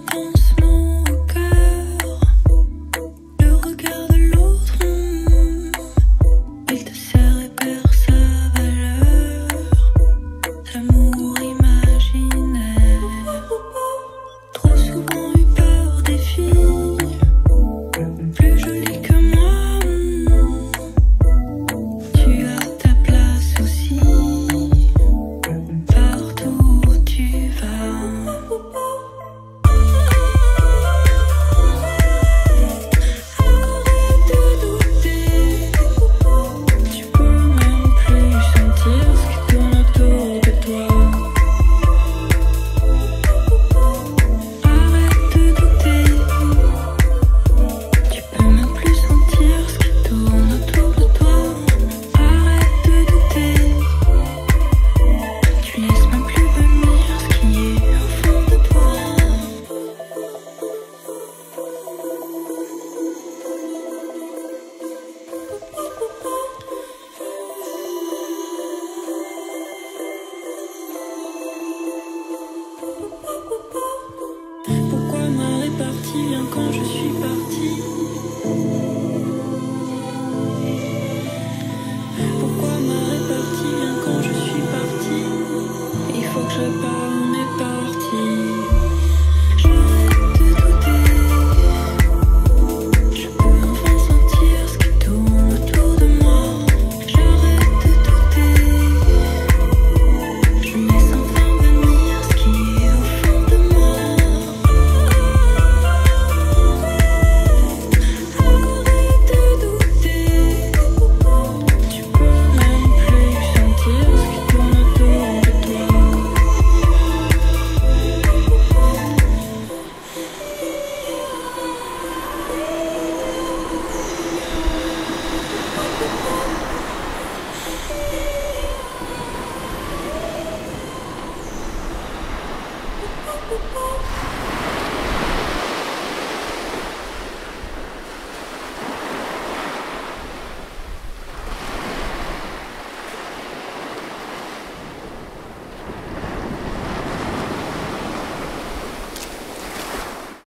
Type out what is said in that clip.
this moon. Oh,